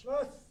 します。